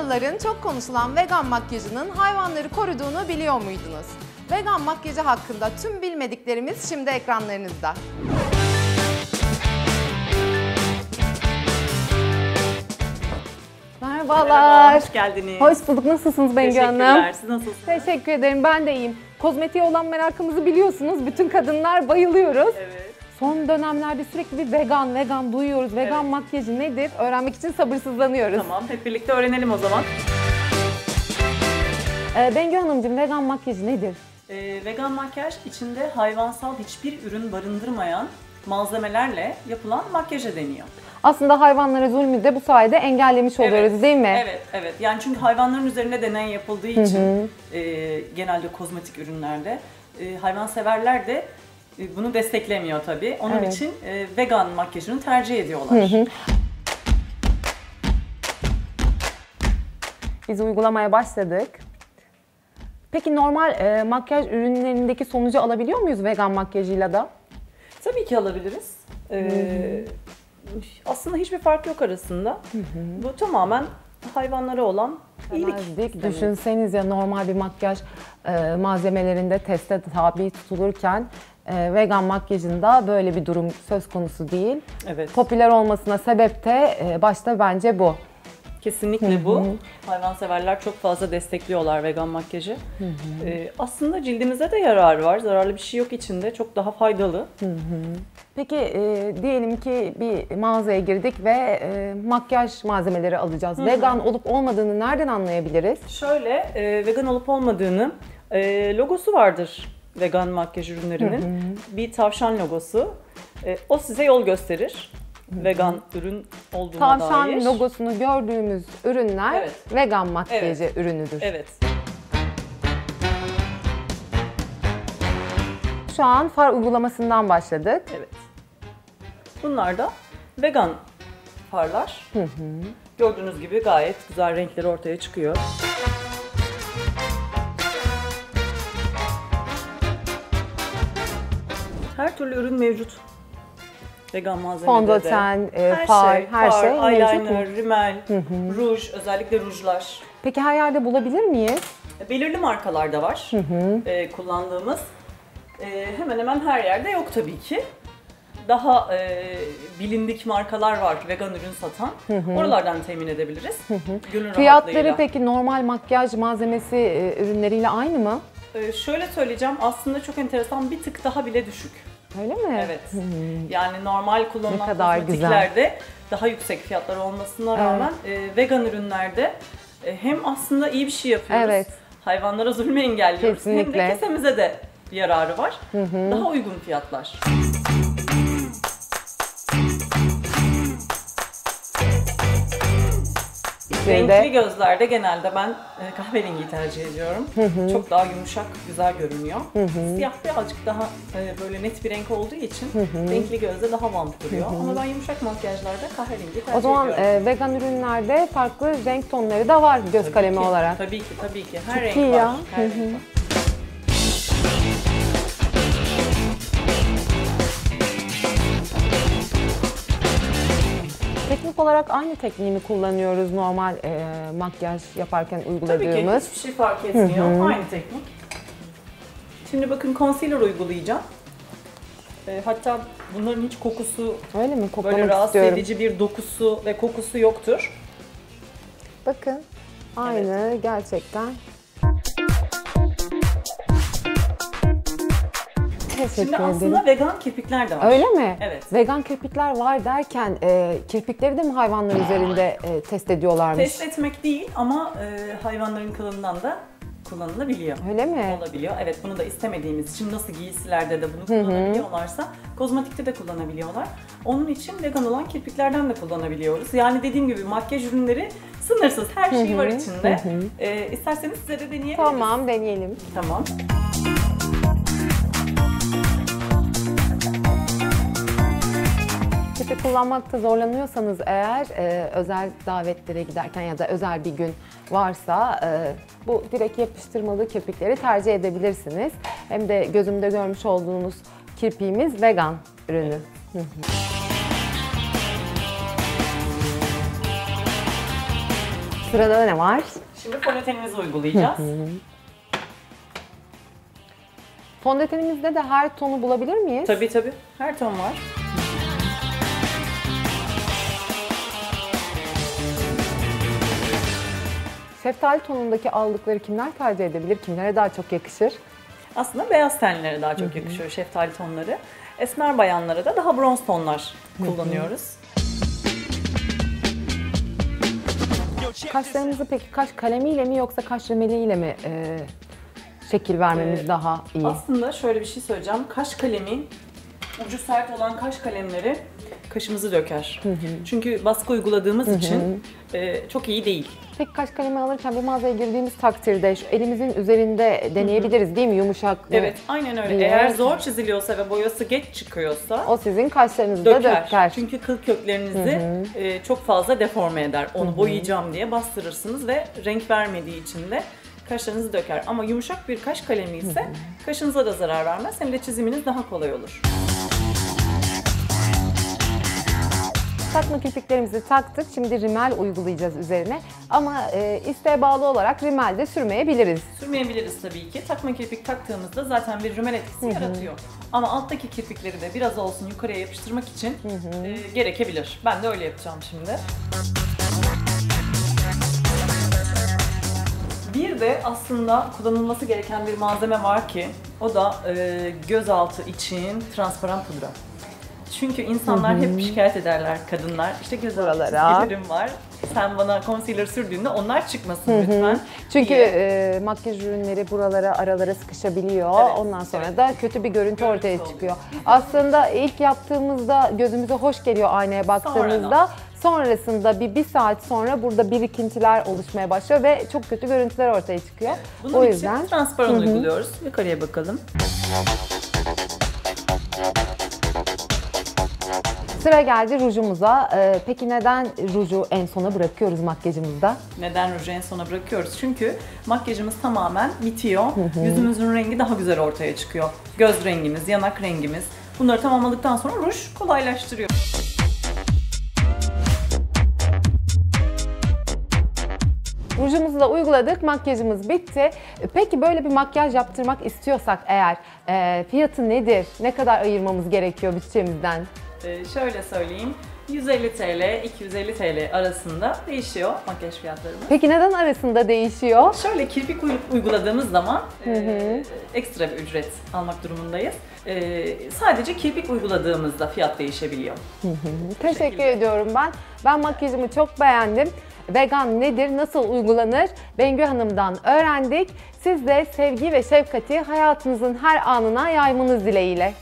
yılların çok konuşulan vegan makyajının hayvanları koruduğunu biliyor muydunuz? Vegan makyajı hakkında tüm bilmediklerimiz şimdi ekranlarınızda. Merhabalar. Merhaba, hoş geldiniz. Hoş bulduk. Nasılsınız Bengü Hanım? Teşekkürler. Siz nasılsınız? Teşekkür ederim. Ben de iyiyim. Kozmetiğe olan merakımızı biliyorsunuz. Bütün kadınlar bayılıyoruz. Evet. Son dönemlerde sürekli bir vegan, vegan duyuyoruz. Vegan Evet. makyajı nedir? Öğrenmek için sabırsızlanıyoruz. Tamam, hep birlikte öğrenelim o zaman. Ee, Bengü Hanımcığım vegan makyajı nedir? Ee, vegan makyaj içinde hayvansal hiçbir ürün barındırmayan malzemelerle yapılan makyaja deniyor. Aslında hayvanlara zulmü de bu sayede engellemiş oluyoruz değil mi? Evet, evet. Yani çünkü hayvanların üzerinde deney yapıldığı için e, genelde kozmetik ürünlerde e, hayvanseverler de bunu desteklemiyor tabii. Onun Evet. için e, vegan makyajını tercih ediyorlar. Biz uygulamaya başladık. Peki normal e, makyaj ürünlerindeki sonucu alabiliyor muyuz vegan makyajıyla da? Tabii ki alabiliriz. Ee, aslında hiçbir fark yok arasında. Bu tamamen hayvanlara olan iyilik. Sistemi. Düşünseniz ya normal bir makyaj e, malzemelerinde teste tabi tutulurken e, vegan makyajında böyle bir durum söz konusu değil. Evet. Popüler olmasına sebep de e, başta bence bu. Kesinlikle bu. Hayvanseverler çok fazla destekliyorlar vegan makyajı. Ee, aslında cildimize de yararı var. Zararlı bir şey yok içinde. Çok daha faydalı. Peki e, diyelim ki bir mağazaya girdik ve e, makyaj malzemeleri alacağız. Vegan olup olmadığını nereden anlayabiliriz? Şöyle e, vegan olup olmadığını e, logosu vardır vegan makyaj ürünlerinin. Bir tavşan logosu. E, o size yol gösterir. Vegan ürün olduğuna Tavşan dair. logosunu gördüğümüz ürünler Evet. vegan makyajı ürünüdür. Evet. Şu an far uygulamasından başladık. Evet. Bunlar da vegan farlar. Gördüğünüz gibi gayet güzel renkleri ortaya çıkıyor. Türlü ürün mevcut. Vegan malzemede de. Fondöten, e, Her far, şey, her far, şey mevcut mu? eyeliner, rimel, ruj, özellikle rujlar. Peki her yerde bulabilir miyiz? Belirli markalarda var e, kullandığımız. E, hemen hemen her yerde yok tabii ki. Daha e, bilindik markalar var vegan ürün satan. Oralardan temin edebiliriz. Gönül Fiyatları rahatlığıyla. peki normal makyaj malzemesi e, ürünleriyle aynı mı? E, şöyle söyleyeceğim aslında çok enteresan bir tık daha bile düşük. Öyle mi? Evet. Yani normal kullanılan Ne kadar kozmetiklerde daha yüksek fiyatlar olmasına rağmen e, vegan ürünlerde e, hem aslında iyi bir şey yapıyoruz. Evet. Hayvanlara zulmü engelliyoruz. Hem Kesinlikle. de kesemize de yararı var. Daha uygun fiyatlar. Renkli gözlerde genelde ben e, kahverengiyi tercih ediyorum. Çok daha yumuşak, güzel görünüyor. Siyah birazcık daha e, böyle net bir renk olduğu için renkli gözde daha vamp duruyor. Ama ben yumuşak makyajlarda kahverengiyi tercih O zaman ediyorum. e, vegan ürünlerde farklı renk tonları da var göz Tabii kalemi ki, olarak. Tabii ki, tabii ki. Her Çok renk var. ya. Her Hı renk hı. var. Olarak aynı tekniği mi kullanıyoruz normal e, makyaj yaparken Tabii ki uyguladığımız? hiçbir şey fark etmiyor. Aynı teknik. Şimdi bakın concealer uygulayacağım. E, hatta bunların hiç kokusu, Öyle mi? böyle rahatsız istiyorum. edici bir dokusu ve kokusu yoktur. Bakın. Aynı gerçekten. Teşekkür Şimdi ederim. aslında vegan kirpikler de var. Öyle mi? Evet. Vegan kirpikler var derken e, kirpikleri de mi hayvanlar üzerinde e, test ediyorlarmış? Test etmek değil ama e, hayvanların kılından da kullanılabiliyor. Öyle mi? Olabiliyor. Evet bunu da istemediğimiz için nasıl giysilerde de bunu kullanabiliyorlarsa kozmetikte de kullanabiliyorlar. Onun için vegan olan kirpiklerden de kullanabiliyoruz. Yani dediğim gibi makyaj ürünleri sınırsız. Her şey var içinde. E, isterseniz size de deneyebiliriz. Tamam deneyelim. Tamam. Kullanmakta zorlanıyorsanız eğer e, özel davetlere giderken ya da özel bir gün varsa e, bu direkt yapıştırmalı kirpikleri tercih edebilirsiniz. Hem de gözümde görmüş olduğunuz kirpiğimiz vegan ürünü. Hı. Sırada ne var? Şimdi fondötenimizi uygulayacağız. Fondötenimizde de her tonu bulabilir miyiz? tabii tabii. Her ton var. Şeftali tonundaki aldıkları kimler tercih edebilir? Kimlere daha çok yakışır? Aslında beyaz tenlere daha çok yakışıyor şeftali tonları. Esmer bayanlara da daha bronz tonlar kullanıyoruz. Kaşlarımızı peki kaş kalemiyle mi yoksa kaş rimeliyle mi e, şekil vermemiz Ee, daha iyi? Aslında şöyle bir şey söyleyeceğim. Kaş kalemi, ucu sert olan kaş kalemleri kaşımızı döker. Çünkü baskı uyguladığımız için e, çok iyi değil. Peki kaş kalemi alırken bir mağazaya girdiğimiz takdirde şu elimizin üzerinde deneyebiliriz değil mi? Yumuşak? Evet, aynen öyle. Diye. Eğer zor çiziliyorsa ve boyası geç çıkıyorsa O sizin kaşlarınızı da döker. döker. Çünkü kıl köklerinizi e, çok fazla deforme eder. Onu boyayacağım diye bastırırsınız ve renk vermediği için de kaşlarınızı döker. Ama yumuşak bir kaş kalemi ise kaşınıza da zarar vermez hem de çiziminiz daha kolay olur. Takma kirpiklerimizi taktık. Şimdi rimel uygulayacağız üzerine. Ama e, isteğe bağlı olarak rimel de sürmeyebiliriz. Sürmeyebiliriz tabii ki. Takma kirpik taktığımızda zaten bir rümel etkisi yaratıyor. Ama alttaki kirpikleri de biraz olsun yukarıya yapıştırmak için e, gerekebilir. Ben de öyle yapacağım şimdi. Bir de aslında kullanılması gereken bir malzeme var ki o da e, gözaltı için transparan pudra. Çünkü insanlar hep şikayet ederler kadınlar. İşte Buralara. çizgilerim var. Sen bana concealer sürdüğünde onlar çıkmasın lütfen. Çünkü diye. e, makyaj ürünleri buralara aralara sıkışabiliyor. Evet, Ondan sonra evet. da kötü bir görüntü, Görüntü ortaya oluyor. çıkıyor. Aslında ilk yaptığımızda gözümüze hoş geliyor aynaya baktığımızda. Sonradan. Sonrasında bir, bir saat sonra burada birikintiler oluşmaya başlıyor ve çok kötü görüntüler ortaya çıkıyor. Bunun o yüzden transparan uyguluyoruz. Yukarıya bakalım. Sıra geldi rujumuza. E, peki neden ruju en sona bırakıyoruz makyajımızda? Neden ruju en sona bırakıyoruz? Çünkü makyajımız tamamen bitiyor. Yüzümüzün rengi daha güzel ortaya çıkıyor. Göz rengimiz, yanak rengimiz. Bunları tamamladıktan sonra ruj kolaylaştırıyor. Rujumuzu da uyguladık, makyajımız bitti. Peki böyle bir makyaj yaptırmak istiyorsak eğer e, fiyatı nedir? Ne kadar ayırmamız gerekiyor bütçemizden? Ee, şöyle söyleyeyim. 150 TL, 250 TL arasında değişiyor makyaj fiyatlarımız. Peki neden arasında değişiyor? Şöyle kirpik uy- uyguladığımız zaman e, ekstra bir ücret almak durumundayız. E, sadece kirpik uyguladığımızda fiyat değişebiliyor. Teşekkür şekilde. ediyorum ben. Ben makyajımı çok beğendim. Vegan nedir, nasıl uygulanır? Bengü Hanım'dan öğrendik. Siz de sevgi ve şefkati hayatınızın her anına yaymanız dileğiyle.